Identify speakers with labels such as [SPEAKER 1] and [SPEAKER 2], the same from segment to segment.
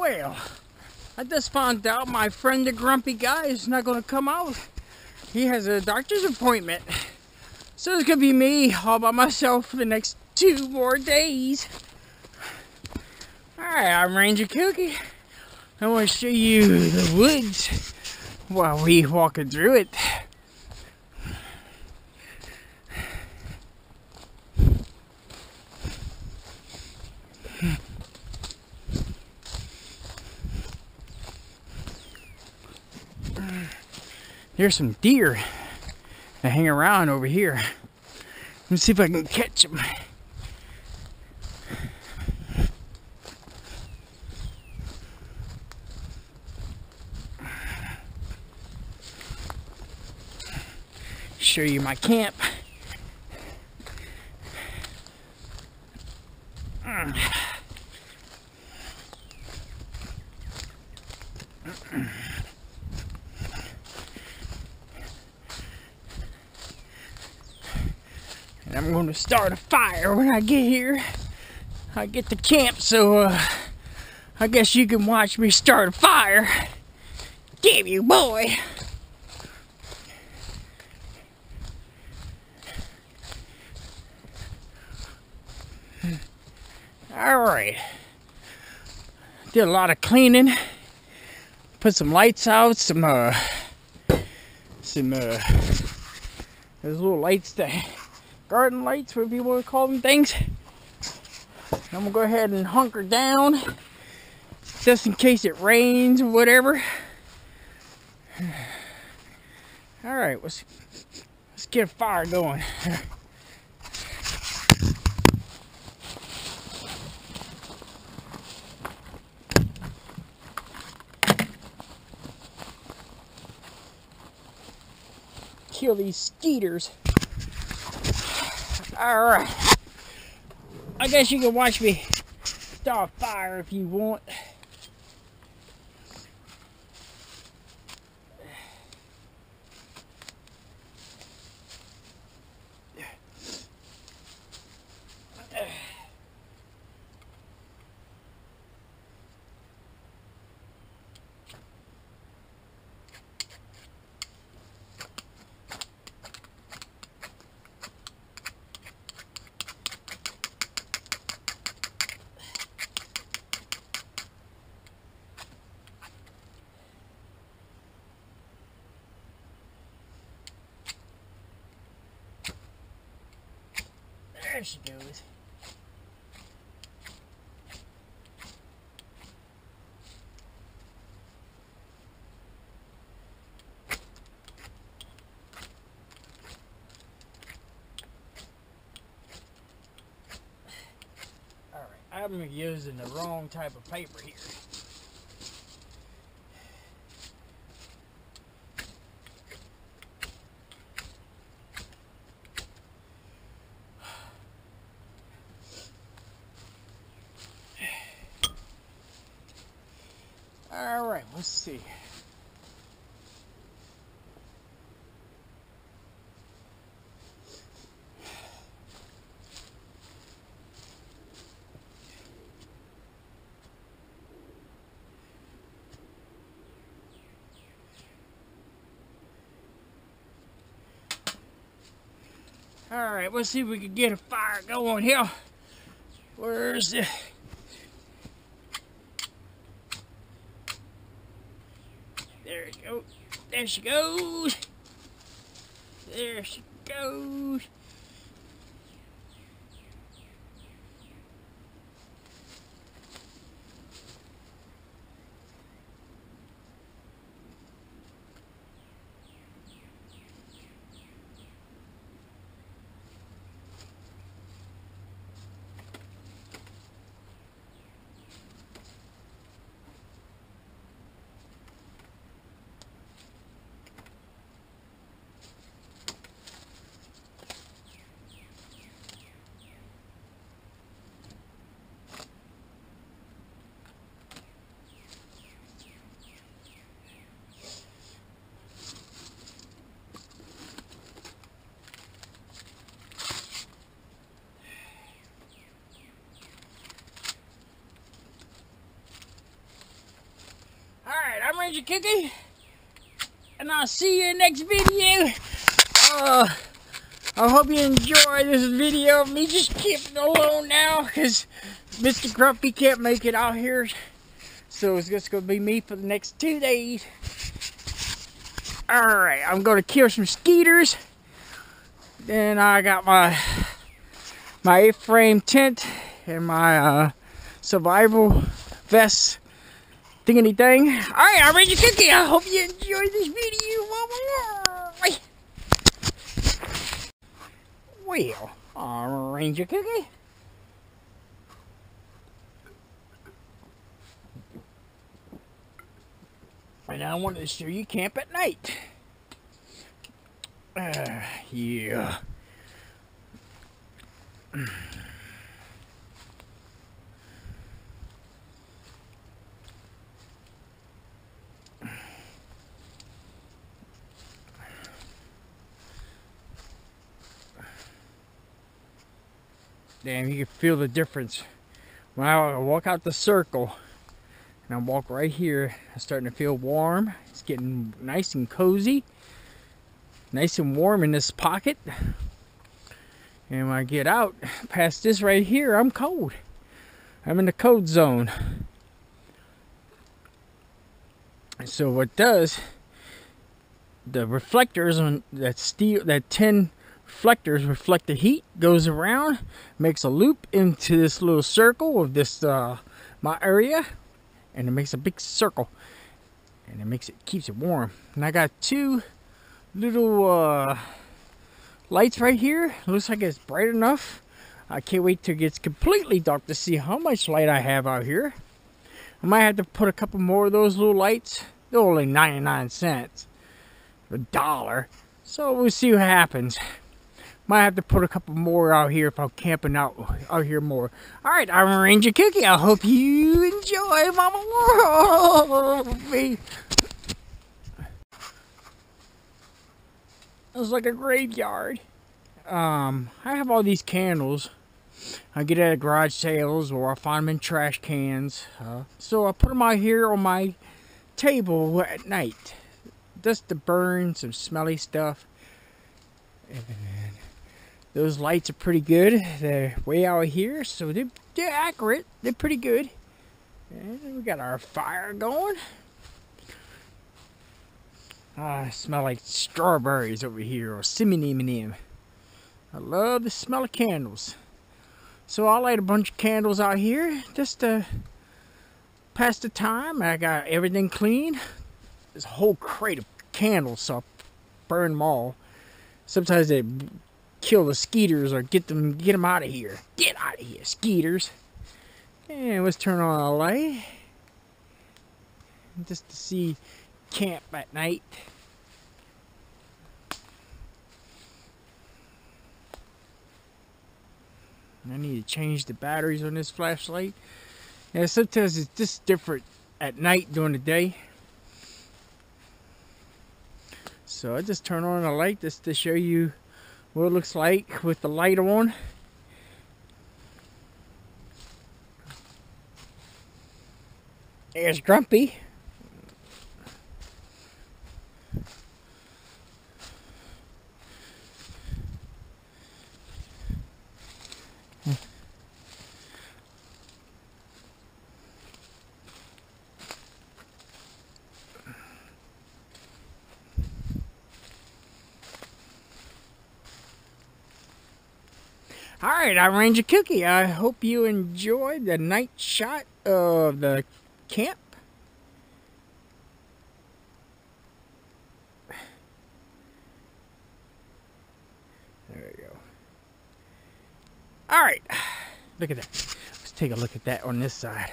[SPEAKER 1] Well, I just found out my friend the grumpy guy is not going to come out. He has a doctor's appointment. So it's going to be me all by myself for the next two more days. Alright, I'm Ranger Kooky. I want to show you the woods while we walking through it. There's some deer that hang around over here. Let's see if I can catch them. Show you my camp. And I'm going to start a fire when I get here. I get to camp, so uh, I guess you can watch me start a fire. Damn you, boy! All right. Did a lot of cleaning. Put some lights out, some uh, some uh, those little lights that garden lights, whatever you want to call them things. I'm gonna go ahead and hunker down just in case it rains or whatever. All right, let's let's get a fire going. Kill these skeeters. Alright. I guess you can watch me start fire if you want. There she goes. Alright, I'm using the wrong type of paper here. Alright, let's see. Alright, let's see if we can get a fire going here. Where's the... There we go. There she goes. There she goes. Ranger Kooky. And I'll see you in the next video. Uh, I hope you enjoy this video of me just camping alone now. Because Mr. Grumpy can't make it out here. So it's just going to be me for the next two days. Alright, I'm going to kill some skeeters. Then I got my my A-frame tent and my uh, survival vest thing. Alright, I'm ready to cook it. I hope you enjoyed this video. Well, I'm Ranger Kooky. And I wanted to show you camp at night. Uh, yeah. Damn, you can feel the difference. When I walk out the circle, and I walk right here, I'm starting to feel warm. It's getting nice and cozy. Nice and warm in this pocket. And when I get out past this right here, I'm cold. I'm in the cold zone. So what does the reflectors on that steel that tin reflectors reflect the heat goes around makes a loop into this little circle of this uh, my area and it makes a big circle and it makes it keeps it warm. And I got two little uh, lights right here. Looks like it's bright enough. I can't wait till it gets completely dark to see how much light I have out here. I might have to put a couple more of those little lights. They're only 99 cents. A dollar. So we'll see what happens might have to put a couple more out here if I'm camping out out here more. All right, I'm Ranger Kooky. I hope you enjoy Mama World. Me. It's like a graveyard. Um, I have all these candles. I get at garage sales or I find them in trash cans. Uh, so I put them out here on my table at night. Just to burn some smelly stuff. Those lights are pretty good. They're way out here, so they're, they're accurate. They're pretty good. And we got our fire going. Ah, I smell like strawberries over here, or cinnamon. I love the smell of candles. So I light a bunch of candles out here just to pass the time. I got everything clean. There's a whole crate of candles, so I burn them all. Sometimes they kill the skeeters or get them get them out of here. Get out of here, skeeters. And let's turn on a light. Just to see camp at night. I need to change the batteries on this flashlight. Yeah, sometimes it's just different at night during the day. So I just turn on a light just to show you what it looks like with the light on. There's Grumpy. Alright, I'm Ranger Kooky. I hope you enjoyed the night shot of the camp. There we go. Alright, look at that. Let's take a look at that on this side.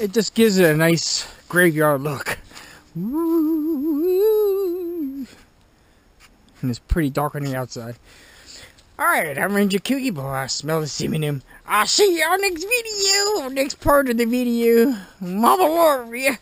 [SPEAKER 1] It just gives it a nice graveyard look. And it's pretty dark on the outside. Alright, I'm Ranger Kooky Boy. I smell the semen. I'll see on next video, next part of the video. Mama love you.